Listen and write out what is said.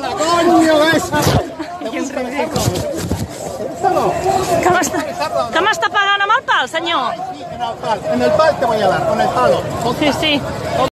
la coño ves! un ridícul. Que m'està que m'està pagant amb el pal, senyor? Sí, en el pal, en el pal te voy a dar, con el palo. Sí, sí.